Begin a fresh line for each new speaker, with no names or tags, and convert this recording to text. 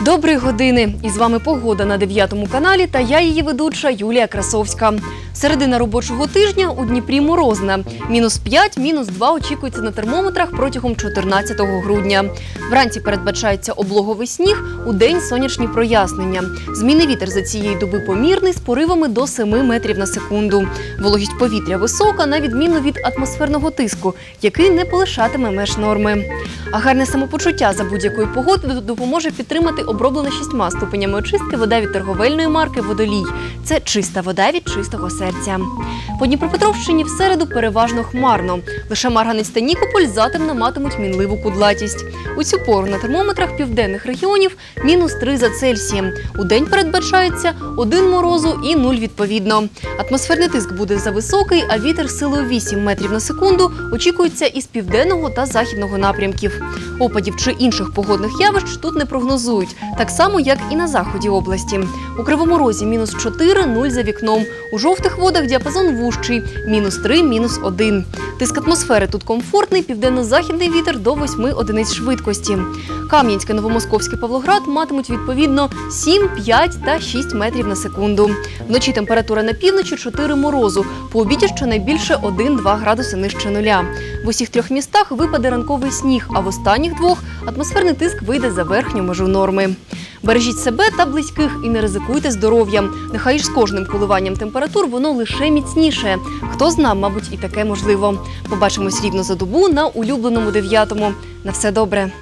Доброї години! І з вами погода на 9 каналі та я її ведуча Юлія Красовська. Середина робочого тижня у Дніпрі морозна. Мінус 5, мінус 2 очікується на термометрах протягом 14 грудня. Вранці передбачається облоговий сніг, у день сонячні прояснення. Зміни вітер за цієї доби помірний з поривами до 7 метрів на секунду. Вологість повітря висока, на відміну від атмосферного тиску, який не полишатиме меж норми. А гарне самопочуття за будь-якої погоди допоможе підтримати оброблена шістьма ступенями очистки вода від торговельної марки Водолій. Це чиста вода від чистого серця. По Дніпропетровщині в середу переважно хмарно. Лише Марганець та Нікополь затемно матимуть мінливу кудлатість. У цю пору на термометрах південних регіонів мінус 3 за Цельсієм. У день передбачається 1 морозу і 0 відповідно. Атмосферний тиск буде зависокий, а вітер силою 8 метрів на секунду очікується із південного та західного напрямків. Опадів чи інших погодних явищ тут не прогнозують, так само як і на заході області. У Кривому Розі мінус 4, 0 за вікном. У жовтих водах діапазон вужчий мінус 3, мінус 1. Тиск атмосфери тут комфортний, південно-західний вітер до 8 одиниць швидкості. Кам'янське, Новомосковське, Павлоград матимуть відповідно 7, 5 та 6 метрів на секунду. Вночі температура на півночі 4 морозу. По обіді щонайбільше 1-2 градуси нижче нуля. В усіх трьох містах випаде ранковий сніг, а в останніх двох атмосферний тиск вийде за верхню межу норми. Бережіть себе та близьких і не ризикуйте здоров'ям. Нехай ж з кожним коливанням температур воно лише міцніше. Хто зна, мабуть, і таке можливо. Побачимось рівно за добу на улюбленому дев'ятому. На все добре.